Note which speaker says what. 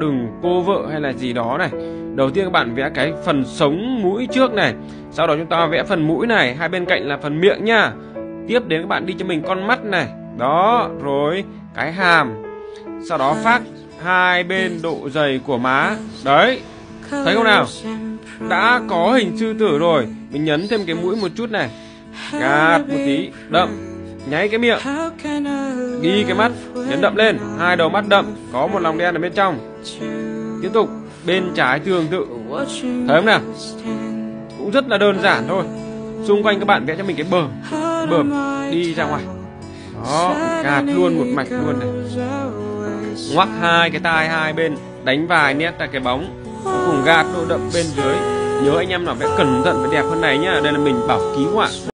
Speaker 1: đừng cô vợ hay là gì đó này. Đầu tiên các bạn vẽ cái phần sống mũi trước này. Sau đó chúng ta vẽ phần mũi này. Hai bên cạnh là phần miệng nha. Tiếp đến các bạn đi cho mình con mắt này. Đó, rồi cái hàm. Sau đó phát hai bên độ dày của má. Đấy. Thấy không nào? Đã có hình sư tử rồi. Mình nhấn thêm cái mũi một chút này. Gạt một tí. Đậm. Nháy cái miệng ghi cái mắt, nhấn đậm lên. Hai đầu mắt đậm, có một lòng đen ở bên trong. Tiếp tục, bên trái tương tự. Thấy không nào? Cũng rất là đơn giản thôi. Xung quanh các bạn vẽ cho mình cái bờ bờ đi ra ngoài. Đó, gạt luôn một mạch luôn này. Ngoắc hai cái tai hai bên, đánh vài nét ra cái bóng. Cuối cùng gạt độ đậm bên dưới. Nhớ anh em nào vẽ cẩn thận và đẹp hơn này nhá. Đây là mình bảo ký họa.